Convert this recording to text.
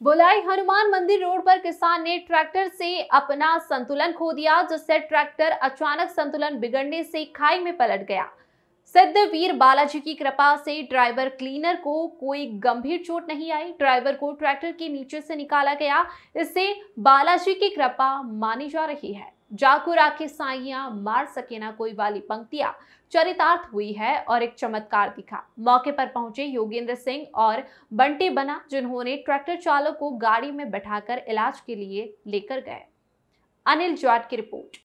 बोलाई हनुमान मंदिर रोड पर किसान ने ट्रैक्टर से अपना संतुलन खो दिया, जिससे ट्रैक्टर अचानक संतुलन बिगड़ने से खाई में पलट गया। सिद्ध वीर बालाजी की कृपा से ड्राइवर क्लीनर को कोई गंभीर चोट नहीं आई। ड्राइवर को ट्रैक्टर के नीचे से निकाला गया। इससे बालाजी की कृपा मानी जा रही है। जाको राखे साइया मार सके ना कोई वाली पंक्तियाँ चरितार्थ हुई है और एक चमत्कार दिखा। मौके पर पहुँचे योगेंद्र सिंह और बंटी बना, जिन्होंने ट्रैक्टर चालक को गाड़ी में बैठाकर इलाज के लिए लेकर गए। अनिल जाट की रिपोर्ट।